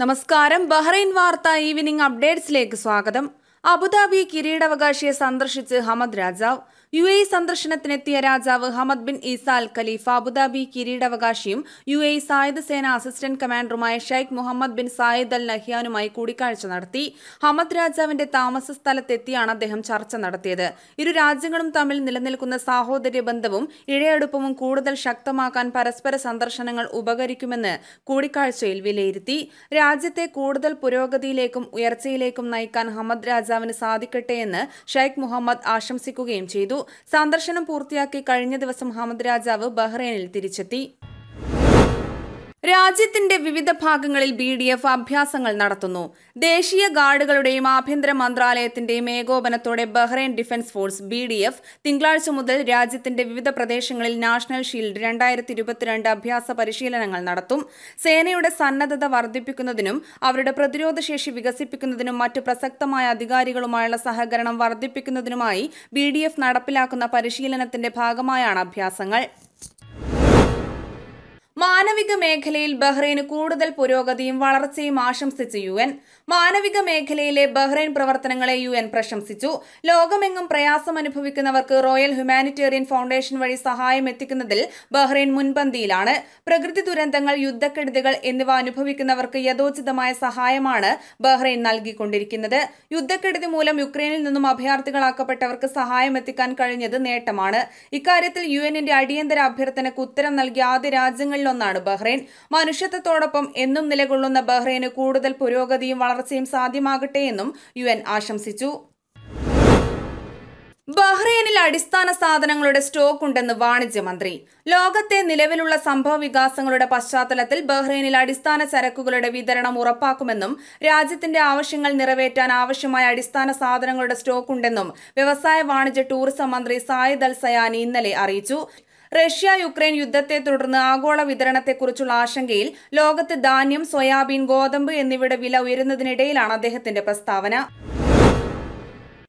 നമസ്കാരം. ബഹ്റൈൻ വാർത്ത ഈവനിംഗ് അപ്ഡേറ്റ്സിലേക്ക് സ്വാഗതം. അബുദാബി കിരീടാവകാശിയെ സന്ദർശിച്ച് ഹമദ് രാജാവ്. യു എ സന്ദർശനത്തിനെത്തിയ രാജാവ് Hamad bin Isa Al Khalifa Abu Dhabi കിരീടാവകാശിയും U A സായുധ സേന assistant കമാൻഡറുമായ Sheikh Mohammed bin Zayed Al നഹിയാനുമായി കൂടിക്കാഴ്ച നടത്തി. ഹമദ് രാജാവിന്റെ താമസ സ്ഥലത്തെത്തിയാണ് അദ്ദേഹം ചർച്ച നടത്തിയത്. ഇരു രാജ്യങ്ങളും തമ്മിൽ നിലനിൽക്കുന്ന സാഹോദര്യ ബന്ധവും ഇഴയടുപ്പവും കൂടുതൽ ശക്തമാക്കാൻ പരസ്പര സന്ദർശനങ്ങൾ ഉപകരിക്കുമെന്ന് കൂടിക്കാഴ്ചയിൽ വിലയിരുത്തി. രാജ്യത്തെ കൂടുതൽ പുരോഗതിയിലേക്കും ഉയർച്ചയിലേക്കും നയിക്കാൻ ഹമദ് രാജാവിന് സാധിക്കട്ടെയെന്ന് ഷെയ്ഖ് മുഹമ്മദ് ആശംസിക്കുകയും ചെയ്തു. സന്ദർശനം പൂർത്തിയാക്കി കഴിഞ്ഞ ദിവസം ഹമദ് രാജാവ് ബഹ്റൈനിൽ തിരിച്ചെത്തി. രാജ്യത്തിന്റെ വിവിധ ഭാഗങ്ങളിൽ ബി ഡി എഫ് അഭ്യാസങ്ങൾ നടത്തുന്നു. ദേശീയ ഗാർഡുകളുടെയും ആഭ്യന്തര മന്ത്രാലയത്തിന്റെയും ഏകോപനത്തോടെ Bahrain defence force B D F തിങ്കളാഴ്ച മുതൽ രാജ്യത്തിന്റെ വിവിധ പ്രദേശങ്ങളിൽ നാഷണൽ ഷീൽഡ് രണ്ടായിരത്തി ഇരുപത്തിരണ്ട് അഭ്യാസ പരിശീലനങ്ങൾ നടത്തും. സേനയുടെ സന്നദ്ധത വർദ്ധിപ്പിക്കുന്നതിനും അവരുടെ പ്രതിരോധശേഷി വികസിപ്പിക്കുന്നതിനും മറ്റ് പ്രസക്തമായ അധികാരികളുമായുള്ള സഹകരണം വർദ്ധിപ്പിക്കുന്നതിനുമായി ബി നടപ്പിലാക്കുന്ന പരിശീലനത്തിന്റെ ഭാഗമായാണ് അഭ്യാസങ്ങൾ. മാനവിക മേഖലയിൽ ബഹ്റൈന് കൂടുതൽ പുരോഗതിയും വളർച്ചയും ആശംസിച്ച് യു എൻ. മാനവിക മേഖലയിലെ ബഹ്റൈൻ പ്രവർത്തനങ്ങളെ യു എൻ പ്രശംസിച്ചു. ലോകമെങ്ങും പ്രയാസം അനുഭവിക്കുന്നവർക്ക് റോയൽ ഹ്യൂമാനിറ്റേറിയൻ ഫൗണ്ടേഷൻ വഴി സഹായം എത്തിക്കുന്നതിൽ ബഹ്റൈൻ മുൻപന്തിയിലാണ്. പ്രകൃതി ദുരന്തങ്ങൾ യുദ്ധക്കെടുതികൾ എന്നിവ അനുഭവിക്കുന്നവർക്ക് യഥോചിതമായ സഹായമാണ് ബഹ്റൈൻ നൽകിക്കൊണ്ടിരിക്കുന്നത്. യുദ്ധക്കെടുതി മൂലം യുക്രൈനിൽ നിന്നും അഭയാർത്ഥികളാക്കപ്പെട്ടവർക്ക് സഹായം എത്തിക്കാൻ കഴിഞ്ഞത് നേട്ടമാണ്. ഇക്കാര്യത്തിൽ യു എന്നിന്റെ അടിയന്തര അഭ്യർത്ഥനയ്ക്ക് ഉത്തരം നൽകിയ ആദ്യ രാജ്യങ്ങളിലൊന്നാണ് ബഹ്റൈൻ. മനുഷ്യത്വത്തോടൊപ്പം എന്നും നിലകൊള്ളുന്ന ബഹ്റൈന് കൂടുതൽ പുരോഗതിയും വളർച്ചയും സാധ്യമാകട്ടെ എന്നും യു ആശംസിച്ചു. ബഹ്റൈനിൽ അടിസ്ഥാന സാധനങ്ങളുടെ സ്റ്റോക്ക് ഉണ്ടെന്ന് വാണിജ്യമന്ത്രി ലോകത്തെ നിലവിലുള്ള സംഭവ വികാസങ്ങളുടെ പശ്ചാത്തലത്തിൽ ബഹ്റൈനിൽ അടിസ്ഥാന ചരക്കുകളുടെ വിതരണം ഉറപ്പാക്കുമെന്നും രാജ്യത്തിന്റെ ആവശ്യങ്ങൾ നിറവേറ്റാൻ ആവശ്യമായ അടിസ്ഥാന സാധനങ്ങളുടെ സ്റ്റോക്ക് ഉണ്ടെന്നും വ്യവസായ വാണിജ്യ ടൂറിസം മന്ത്രി സായിദ് അൽ സയാനി ഇന്നലെ അറിയിച്ചു. റഷ്യ യുക്രൈൻ യുദ്ധത്തെ തുടർന്ന് ആഗോള വിതരണത്തെക്കുറിച്ചുള്ള ആശങ്കയിൽ ലോകത്ത് ധാന്യം സോയാബീൻ ഗോതമ്പ് എന്നിവയുടെ വില ഉയരുന്നതിനിടയിലാണ് അദ്ദേഹത്തിന്റെ പ്രസ്താവന.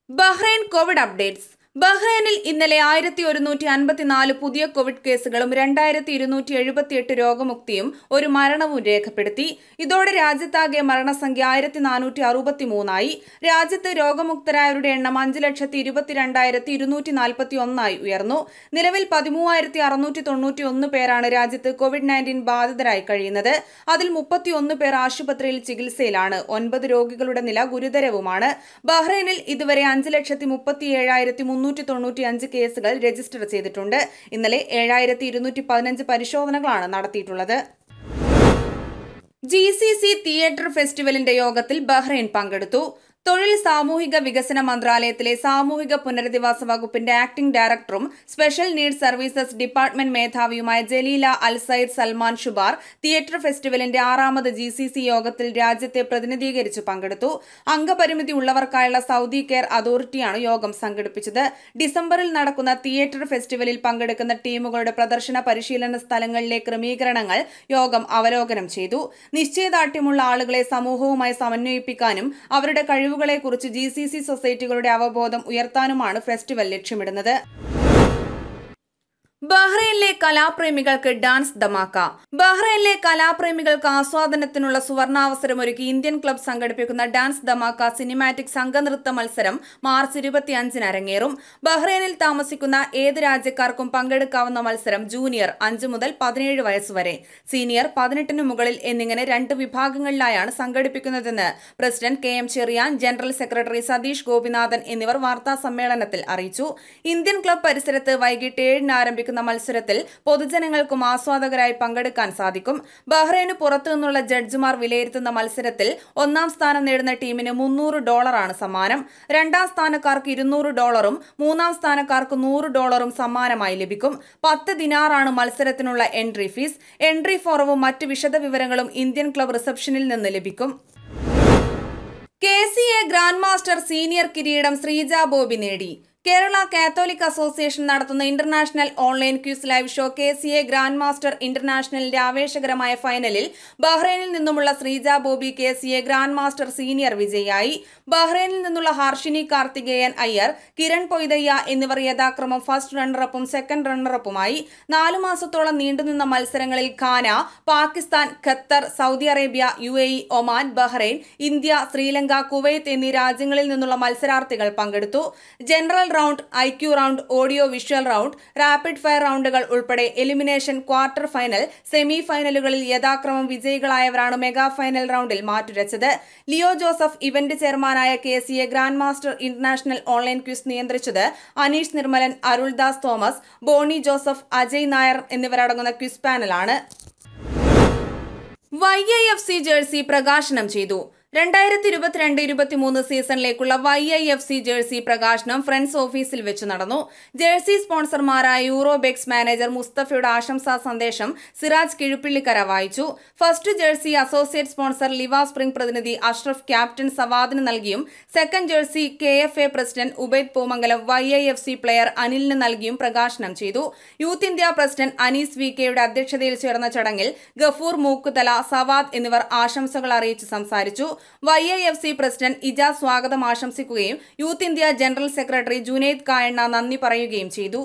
Bahrain COVID updates. ബഹ്റൈനിൽ ഇന്നലെ ആയിരത്തി ഒരുന്നൂറ്റി അൻപത്തിനാല് പുതിയ കോവിഡ് കേസുകളും രണ്ടായിരത്തി ഇരുന്നൂറ്റി എഴുപത്തിയെട്ട് രോഗമുക്തിയും ഒരു മരണവും രേഖപ്പെടുത്തി. ഇതോടെ രാജ്യത്താകെ മരണസംഖ്യ ആയിരത്തി നാനൂറ്റി അറുപത്തി മൂന്നായി രാജ്യത്ത് രോഗമുക്തരായവരുടെ എണ്ണം അഞ്ച് ലക്ഷത്തി ഇരുപത്തിരണ്ടായിരത്തി ഇരുന്നൂറ്റി നാൽപ്പത്തി ഒന്നായി ഉയർന്നു. നിലവിൽ പതിമൂവായിരത്തി അറുന്നൂറ്റി തൊണ്ണൂറ്റി ഒന്ന് പേരാണ് രാജ്യത്ത് കോവിഡ് നയന്റീൻ ബാധിതരായി കഴിയുന്നത്. അതിൽ മുപ്പത്തിയൊന്ന് പേർ ആശുപത്രിയിൽ ചികിത്സയിലാണ്. ഒൻപത് രോഗികളുടെ നില ഗുരുതരവുമാണ്. ബഹ്റൈനിൽ ഇതുവരെ അഞ്ച് ലക്ഷത്തി മുപ്പത്തി ഏഴായിരത്തി മുന്നൂറ്റി തൊണ്ണൂറ്റി അഞ്ച് കേസുകൾ രജിസ്റ്റർ ചെയ്തിട്ടുണ്ട്. ഇന്നലെ ഏഴായിരത്തി ഇരുന്നൂറ്റി പതിനഞ്ച് പരിശോധനകളാണ് നടത്തിയിട്ടുള്ളത്. ജി സി സി തിയേറ്റർ ഫെസ്റ്റിവലിന്റെ യോഗത്തിൽ ബഹ്റൈൻ പങ്കെടുത്തു. തൊഴിൽ സാമൂഹിക വികസന മന്ത്രാലയത്തിലെ സാമൂഹിക പുനരധിവാസ വകുപ്പിന്റെ ആക്ടിംഗ് ഡയറക്ടറും special need services department മേധാവിയുമായ Jalila Al Sayed Salman Shubar theatre ഫെസ്റ്റിവലിന്റെ ആറാമത് ജി സി സി യോഗത്തിൽ രാജ്യത്തെ പ്രതിനിധീകരിച്ച് പങ്കെടുത്തു. അംഗപരിമിതി ഉള്ളവർക്കായുള്ള സൗദി കെയർ അതോറിറ്റിയാണ് യോഗം സംഘടിപ്പിച്ചത്. ഡിസംബറിൽ നടക്കുന്ന തിയേറ്റർ ഫെസ്റ്റിവലിൽ പങ്കെടുക്കുന്ന ടീമുകളുടെ പ്രദർശന പരിശീലന സ്ഥലങ്ങളിലെ ക്രമീകരണങ്ങൾ യോഗം അവലോകനം ചെയ്തു. നിശ്ചയദാർഢ്യമുള്ള ആളുകളെ സമൂഹവുമായി സമന്വയിപ്പിക്കാനും അവരുടെ കഴിവുകളെക്കുറിച്ച് ജി സൊസൈറ്റികളുടെ അവബോധം ഉയർത്താനുമാണ് ഫെസ്റ്റിവൽ ലക്ഷ്യമിടുന്നത്. ബഹ്റൈനിലെ കലാപ്രേമികൾക്ക് ഡാൻസ് ദമാക്ക. ബഹ്റൈനിലെ കലാപ്രേമികൾക്ക് ആസ്വാദനത്തിനുള്ള സുവർണാവസരമൊരുക്കി ഇന്ത്യൻ ക്ലബ് സംഘടിപ്പിക്കുന്ന ഡാൻസ് ദമാക്ക സിനിമാറ്റിക് സംഘനൃത്ത മത്സരം മാർച്ച് ഇരുപത്തിയഞ്ചിന് അരങ്ങേറും. ബഹ്റൈനിൽ താമസിക്കുന്ന ഏത് രാജ്യക്കാർക്കും പങ്കെടുക്കാവുന്ന മത്സരം ജൂനിയർ അഞ്ച് മുതൽ പതിനേഴ് വയസ്സുവരെ സീനിയർ പതിനെട്ടിന് മുകളിൽ എന്നിങ്ങനെ രണ്ട് വിഭാഗങ്ങളിലായാണ് സംഘടിപ്പിക്കുന്നതെന്ന് president K M Cherian general secretary Satheesh Gopinathan എന്നിവർ വാർത്താ സമ്മേളനത്തിൽ അറിയിച്ചു. ഇന്ത്യൻ ക്ലബ് പരിസരത്ത് വൈകിട്ട് ഏഴിന് ആരംഭിക്കുന്ന മത്സരത്തിൽ പൊതുജനങ്ങൾക്കും ആസ്വാദകരായി പങ്കെടുക്കാൻ സാധിക്കും. ബഹ്റൈന് പുറത്തു നിന്നുള്ള ജഡ്ജിമാർ വിലയിരുത്തുന്ന മത്സരത്തിൽ ഒന്നാം സ്ഥാനം നേടുന്ന ടീമിന് മുന്നൂറ് ഡോളറാണ് സമ്മാനം. രണ്ടാം സ്ഥാനക്കാർക്ക് ഇരുന്നൂറ് ഡോളറും മൂന്നാം സ്ഥാനക്കാർക്ക് നൂറ് ഡോളറും സമ്മാനമായി ലഭിക്കും. പത്ത് ദിനാറാണ് മത്സരത്തിനുള്ള എൻട്രി ഫീസ്. എൻട്രി ഫോറവും മറ്റ് വിശദവിവരങ്ങളും ഇന്ത്യൻ ക്ലബ് റിസപ്ഷനിൽ നിന്ന് ലഭിക്കും. K C A grand master senior കിരീടം ശ്രീജ ബോബി നേടി. കേരള കാത്തോലിക് അസോസിയേഷൻ നടത്തുന്ന international online quiz live show K C A grand master ഇന്റർനാഷണലിന്റെ ആവേശകരമായ ഫൈനലിൽ ബഹ്റൈനിൽ നിന്നുമുള്ള Sreeja Bobby K C A grand master senior വിജയിയായി. ബഹ്റൈനിൽ നിന്നുള്ള ഹർഷിനി കാർത്തികേയൻ അയ്യർ കിരൺ പൊയ്തയ്യ എന്നിവർ യഥാക്രമം ഫസ്റ്റ് റണ്ണറപ്പും സെക്കൻഡ് റണ്ണറപ്പുമായി നാലു മാസത്തോളം നീണ്ടുനിന്ന മത്സരങ്ങളിൽ ഖാന Pakistan Qatar Saudi Arabia U A E Oman Bahrain India Sri Lanka Kuwait എന്നീ രാജ്യങ്ങളിൽ നിന്നുള്ള മത്സരാർത്ഥികൾ പങ്കെടുത്തു. General round I Q round audio visual round rapid fire റൗണ്ടുകൾ ഉൾപ്പെടെ എലിമിനേഷൻ ക്വാർട്ടർ ഫൈനൽ സെമി ഫൈനലുകളിൽ യഥാക്രമം വിജയികളായവരാണ് മെഗാ ഫൈനൽ റൗണ്ടിൽ മാറ്റുരച്ചത്. ലിയോ ജോസഫ് ഇവന്റ് ചെയർമാനായ K C A grand master international online quiz നിയന്ത്രിച്ചത് Anish Nirmalan Aruldas Thomas Boney Joseph Ajay Nair എന്നിവരടങ്ങുന്ന quiz പാനലാണ് Y F C jersey പ്രകാശനം ചെയ്തു. രണ്ടായിരത്തി ഇരുപത്തിരണ്ട് ഇരുപത്തിമൂന്ന് സീസണിലേക്കുള്ള Y I F C jersey പ്രകാശനം ഫ്രണ്ട്സ് ഓഫീസിൽ വെച്ച് നടന്നു. ജേഴ്സി സ്പോൺസർമാരായ യൂറോബെക്സ് മാനേജർ മുസ്തഫയുടെ ആശംസാ സന്ദേശം സിറാജ് കിഴുപ്പിള്ളിക്കര വായിച്ചു. First jersey associate sponsor Liva spring പ്രതിനിധി അഷ്റഫ് ക്യാപ്റ്റൻ സവാദിന് നൽകിയും second jersey K F A president Ubaid Poomangalam Y I F C player അനിലിന് നൽകിയും പ്രകാശനം ചെയ്തു. Youth India president Anees V കെയുടെ അധ്യക്ഷതയിൽ ചേർന്ന ചടങ്ങിൽ ഗഫൂർ മൂക്കുതല സവാദ് എന്നിവർ ആശംസകൾ അറിയിച്ച് സംസാരിച്ചു. Y I F C president Ijas സ്വാഗതം ആശംസിക്കുകയും youth India general secretary Junaid Kayanna നന്ദി പറയുകയും ചെയ്തു.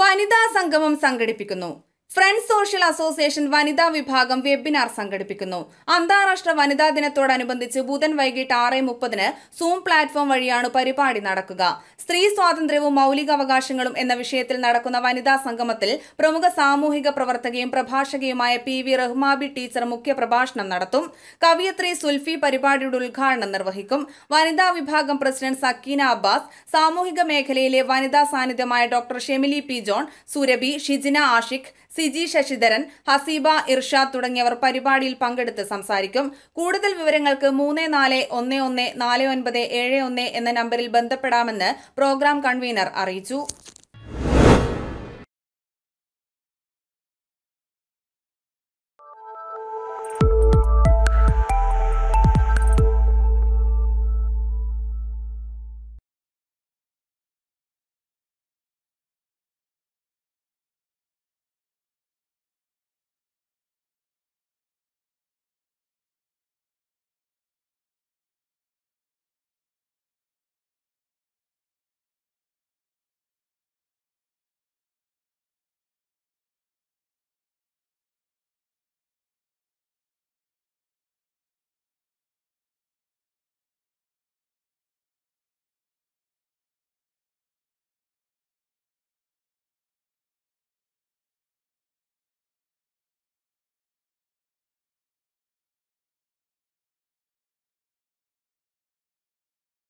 വനിതാ സംഗമം സംഘടിപ്പിക്കുന്നു. ഫ്രണ്ട്സ് സോഷ്യൽ അസോസിയേഷൻ വനിതാ വിഭാഗം വെബിനാർ സംഘടിപ്പിക്കുന്നു. അന്താരാഷ്ട്ര വനിതാ ദിനത്തോടനുബന്ധിച്ച് ബുധൻ വൈകിട്ട് ആറ് മുപ്പതിന് സൂം പ്ലാറ്റ്ഫോം വഴിയാണ് പരിപാടി നടക്കുക. സ്ത്രീ സ്വാതന്ത്ര്യവും മൌലികാവകാശങ്ങളും എന്ന വിഷയത്തിൽ നടക്കുന്ന വനിതാ സംഗമത്തിൽ പ്രമുഖ സാമൂഹിക പ്രവർത്തകയും പ്രഭാഷകയുമായ പി വി റഹ്മാബി ടീച്ചർ മുഖ്യ പ്രഭാഷണം നടത്തും. കവിയത്രി സുൽഫി പരിപാടിയുടെ ഉദ്ഘാടനം നിർവഹിക്കും. വനിതാ വിഭാഗം പ്രസിഡന്റ് സക്കീന അബ്ബാസ് സാമൂഹിക മേഖലയിലെ വനിതാ സാന്നിധ്യമായ doctor Shemili P John Surabhi Shijina Ashiq Siji Sasidharan Haseeba Irshad തുടങ്ങിയവർ പരിപാടിയിൽ പങ്കെടുത്ത് സംസാരിക്കും. കൂടുതൽ വിവരങ്ങൾക്ക് മൂന്ന് നാല് ഒന്ന് ഒന്ന് നാല് ഒൻപത് ഏഴ് ഒന്ന് എന്ന നമ്പറിൽ ബന്ധപ്പെടാമെന്ന് പ്രോഗ്രാം കൺവീനർ അറിയിച്ചു.